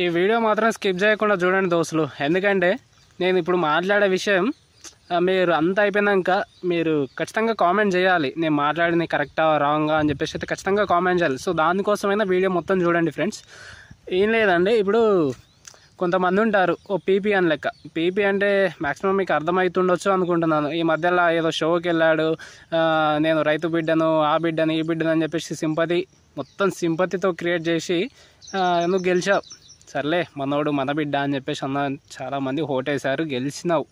ఈ వీడియో మాత్రం స్కిప్ చేయకుండా చూడండి దోస్తులు. ఎందుకంటే నేను ఇప్పుడు మాట్లాడే విషయం మీరు అంత అయిపోయినాక మీరు ఖచ్చితంగా కామెంట్ చేయాలి. నేను మాట్లాడింది కరెక్టా రాంగా అని చెప్పేసి అయితే ఖచ్చితంగా కామెంట్ చేయాలి. సో దానికోసమైనా వీడియో మొత్తం చూడండి ఫ్రెండ్స్ ఏం లేదండి ఇప్పుడు కొంతమంది ఉంటారు ఓ పీపీ అని లెక్క. పీపీ అంటే మ్యాక్సిమం మీకు అర్థమవుతుండొచ్చు అనుకుంటున్నాను. ఈ మధ్యలో ఏదో షోకి వెళ్ళాడు నేను రైతు బిడ్డను ఆ బిడ్డను ఈ బిడ్డను అని చెప్పేసి సింపతి మొత్తం సింపతితో క్రియేట్ చేసి నువ్వు గెలిచావు. సర్లే మనోడు మన బిడ్డ అని చెప్పేసి అన్న చాలామంది ఓటేశారు గెలిచినావు.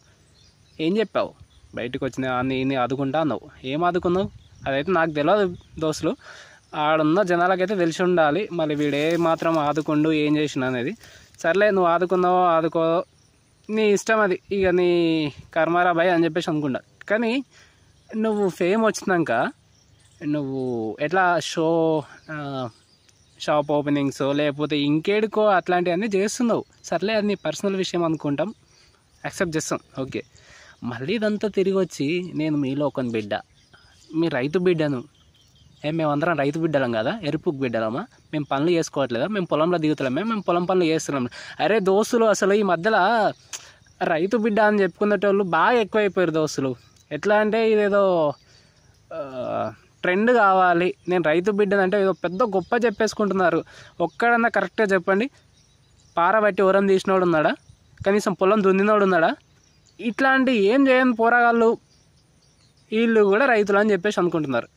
ఏం చెప్పావు? బయటకు వచ్చిన నేను ఆదుకుంటా అన్నావు. ఏం ఆదుకున్నావు? అదైతే నాకు తెలియదు దోస్తులు. ఆడున్న జనాలకైతే తెలిసి ఉండాలి మళ్ళీ వీడు మాత్రం ఆదుకుండు ఏం చేసిన అనేది. సర్లే నువ్వు ఆదుకున్నావో ఆదుకో నీ ఇష్టం అది. ఇక నీ కర్మారా భయ్ అని చెప్పేసి అనుకుంటా. కానీ నువ్వు ఫేమ్ వచ్చినాక నువ్వు ఎట్లా షో షాప్ ఓపెనింగ్స్ లేకపోతే ఇంకేడుకో అట్లాంటివన్నీ చేస్తున్నావు. సర్లే అది నీ పర్సనల్ విషయం అనుకుంటాం. యాక్సెప్ట్ చేస్తాం. ఓకే మళ్ళీ ఇదంతా తిరిగి వచ్చి నేను మీలో ఒక బిడ్డ. మీ రైతు బిడ్డను. ఏ మేమందరం రైతు బిడ్డలం కదా? ఎరుపుకు బిడ్డలమా? మేము పనులు చేసుకోవట్లేదా? మేము పొలంలో దిగుతలేమే? మేము పొలం పనులు చేస్తున్నాం. అరే దోస్తులు అసలు ఈ మధ్యలో రైతు బిడ్డ అని చెప్పుకునేటోళ్ళు బాగా ఎక్కువైపోయారు దోస్తులు. ఎట్లా అంటే ఇదేదో ట్రెండ్ కావాలి. నేను రైతు బిడ్డనంటే ఏదో పెద్ద గొప్ప చెప్పేసుకుంటున్నారు. ఒక్కడన్నా కరెక్ట్గా చెప్పండి. పారబట్టి ఉరం తీసినోడు ఉన్నాడా? కనీసం పొలం దున్నినోడు ఉన్నాడా? ఇట్లాంటి ఏం చేయని పోరాగాళ్ళు వీళ్ళు కూడా రైతులు అని చెప్పేసి అనుకుంటున్నారు.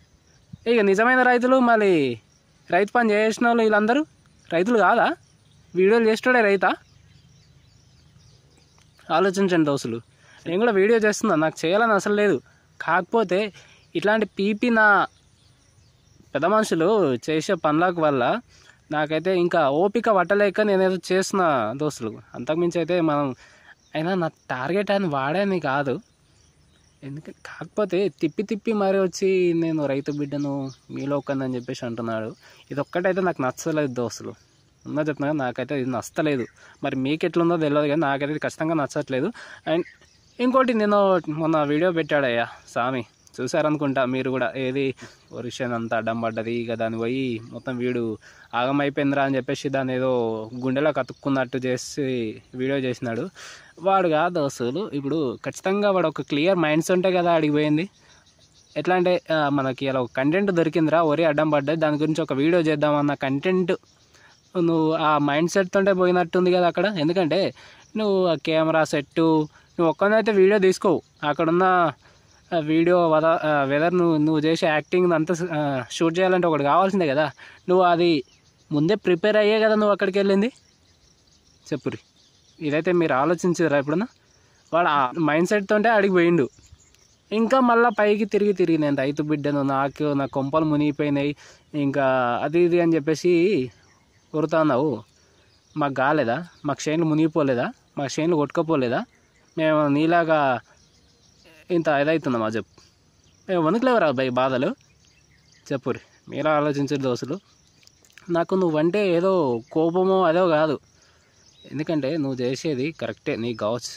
ఇక నిజమైన రైతులు మళ్ళీ రైతు పని చేసిన వాళ్ళు వీళ్ళందరూ రైతులు కాదా? వీడియోలు చేసేటోడే రైతా? ఆలోచించండి దోసులు నేను కూడా వీడియో చేస్తున్నా. నాకు చేయాలని అసలు లేదు. కాకపోతే ఇట్లాంటి పీపీ నా పెద్ద మనుషులు చేసే పనులకు వల్ల నాకైతే ఇంకా ఓపిక పట్టలేక నేనేదో చేసిన దోస్తులు. అంతకుమించి అయితే మనం అయినా నా టార్గెట్ అని వాడేది కాదు. ఎందుకంటే కాకపోతే తిప్పి తిప్పి మరి వచ్చి నేను రైతు బిడ్డను మీలో ఒక్కని చెప్పేసి అంటున్నాడు. ఇది ఒక్కటైతే నాకు నచ్చలేదు దోస్తులు. ఉన్నా చెప్తున్నా నాకైతే ఇది నచ్చలేదు. మరి మీకు ఎట్లుందో తెలియదు కానీ నాకైతే ఇది ఖచ్చితంగా నచ్చట్లేదు. అండ్ ఇంకోటి నేను మొన్న వీడియో పెట్టాడయ్యా స్వామి చూసారనుకుంటా మీరు కూడా. ఏది? ఒరిషన్ అంతా అడ్డం పడ్డది ఇక దాన్ని పోయి మొత్తం వీడు ఆగమైపోయిందిరా అని చెప్పేసి దాన్ని ఏదో గుండెలో కతుక్కున్నట్టు చేసి వీడియో చేసినాడు. వాడు కాదు అసలు. ఇప్పుడు ఖచ్చితంగా వాడు ఒక క్లియర్ మైండ్స్ ఉంటే కదా అడిగిపోయింది ఎట్లా అంటే మనకి అలా ఒక కంటెంట్ దొరికిందిరా ఒరే అడ్డం పడ్డది దాని గురించి ఒక వీడియో చేద్దామన్న కంటెంట్ నువ్వు ఆ మైండ్ సెట్తోంటే పోయినట్టుంది కదా అక్కడ. ఎందుకంటే నువ్వు ఆ కెమెరా సెట్టు నువ్వు ఒక్కనైతే వీడియో తీసుకోవు అక్కడున్న వీడియో వెదర్ నువ్వు నువ్వు చేసే యాక్టింగ్ అంతా షూట్ చేయాలంటే ఒకటి కావాల్సిందే కదా. నువ్వు అది ముందే ప్రిపేర్ అయ్యే కదా నువ్వు అక్కడికి వెళ్ళింది? చెప్పురి. ఇదైతే మీరు ఆలోచించారా ఎప్పుడన్నా? వాడు ఆ మైండ్ సెట్తో తోటే అడిగి పోయిండు. ఇంకా మళ్ళీ పైకి తిరిగి తిరిగి నేను రైతు బిడ్డను నాకు నా కొంపలు మునిగిపోయినాయి ఇంకా అది ఇది అని చెప్పేసి ఉరుతున్నావు మాకు కాలేదా? మాకు చేనులు మునిగిపోలేదా? మాకు చేనులు కొట్టుకోపోలేదా? మేము నీలాగా ఇంత ఇదవుతుందమ్మా చెప్పు మేము వణుకులేవరా భయ బాధలు? చెప్పురి మీరు ఆలోచించరు దోస్తులు. నాకు నువ్వంటే ఏదో కోపమో అదో కాదు. ఎందుకంటే నువ్వు చేసేది కరెక్టే నీ కావచ్చు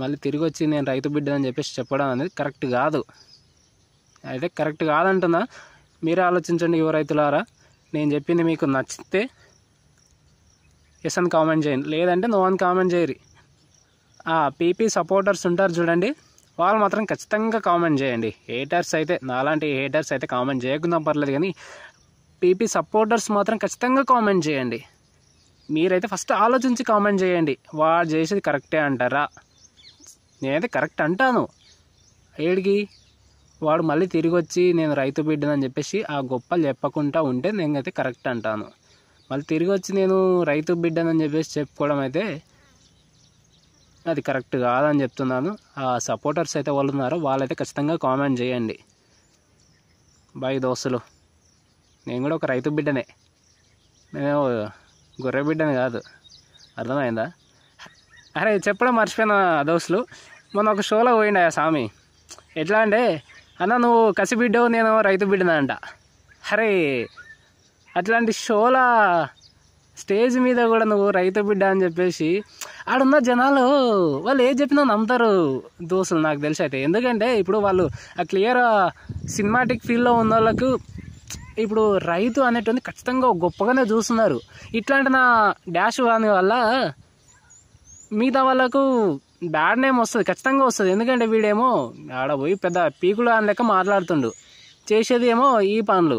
మళ్ళీ తిరిగి వచ్చి నేను రైతు బిడ్డని చెప్పేసి చెప్పడం అనేది కరెక్ట్ కాదు. అయితే కరెక్ట్ కాదంటున్నా. మీరే ఆలోచించండి యువ రైతులారా. నేను చెప్పింది మీకు నచ్చితే ఎస్ అని కామెంట్ చేయండి. లేదంటే నో అని కామెంట్ చేయరు. పీపీ సపోర్టర్స్ ఉంటారు చూడండి. వాళ్ళు మాత్రం ఖచ్చితంగా కామెంట్ చేయండి. హేటర్స్ అయితే నాలాంటి హేటర్స్ అయితే కామెంట్ చేయకుండా పర్లేదు కానీ పీపీ సపోర్టర్స్ మాత్రం ఖచ్చితంగా కామెంట్ చేయండి. మీరైతే ఫస్ట్ ఆలోచించి కామెంట్ చేయండి. వాడు చేసేది కరెక్టే అంటారా? నేనైతే కరెక్ట్ అంటాను. ఏడికి? వాడు మళ్ళీ తిరిగి వచ్చి నేను రైతు బిడ్డనని చెప్పేసి ఆ గొప్పలు చెప్పకుండా ఉంటే నేనైతే కరెక్ట్ అంటాను. మళ్ళీ తిరిగి వచ్చి నేను రైతు బిడ్డనని చెప్పేసి చెప్పుకోవడం అయితే అది కరెక్ట్ కాదని చెప్తున్నాను. ఆ సపోర్టర్స్ అయితే వాళ్ళు ఉన్నారో వాళ్ళైతే ఖచ్చితంగా కామెంట్ చేయండి. బాయ్ దోస్తులు. నేను కూడా ఒక రైతు బిడ్డనే. నేను గొర్రె బిడ్డని కాదు. అర్థమైందా? అరే చెప్పడం మర్చిపోయిన దోస్తులు. మొన్న ఒక షోలో పోయిండు ఆ స్వామి. ఎట్లా అంటే అన్న నువ్వు కసి బిడ్డవు నేను రైతు బిడ్డనంట అరే అట్లాంటి షోలా స్టేజ్ మీద కూడా నువ్వు రైతు బిడ్డ అని చెప్పేసి ఆడున్న జనాలు వాళ్ళు ఏం చెప్పినా నమ్ముతారు దోస్తులు నాకు తెలిసి అయితే. ఎందుకంటే ఇప్పుడు వాళ్ళు ఆ క్లియర్ సినిమాటిక్ ఫీల్డ్లో ఉన్న వాళ్ళకు ఇప్పుడు రైతు అనేటువంటి ఖచ్చితంగా గొప్పగానే చూస్తున్నారు. ఇట్లాంటి నా డాష్ కాని వల్ల మిగతా వాళ్ళకు బ్యాడ్ నేమ్ వస్తుంది ఖచ్చితంగా వస్తుంది. ఎందుకంటే వీడేమో ఆడ పోయి పెద్ద పీకులు అని లెక్క మాట్లాడుతుండు. చేసేది ఏమో ఈ పనులు.